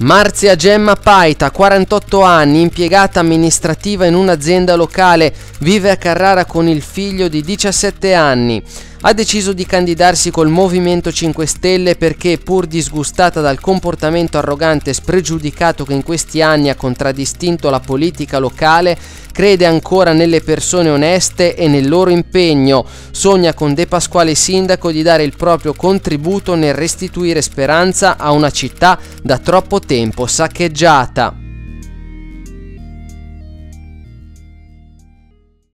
Marzia Gemma Paita, 48 anni, impiegata amministrativa in un'azienda locale, vive a Carrara con il figlio di 17 anni ha deciso di candidarsi col Movimento 5 Stelle perché, pur disgustata dal comportamento arrogante e spregiudicato che in questi anni ha contraddistinto la politica locale, crede ancora nelle persone oneste e nel loro impegno. Sogna con De Pasquale sindaco di dare il proprio contributo nel restituire speranza a una città da troppo tempo saccheggiata.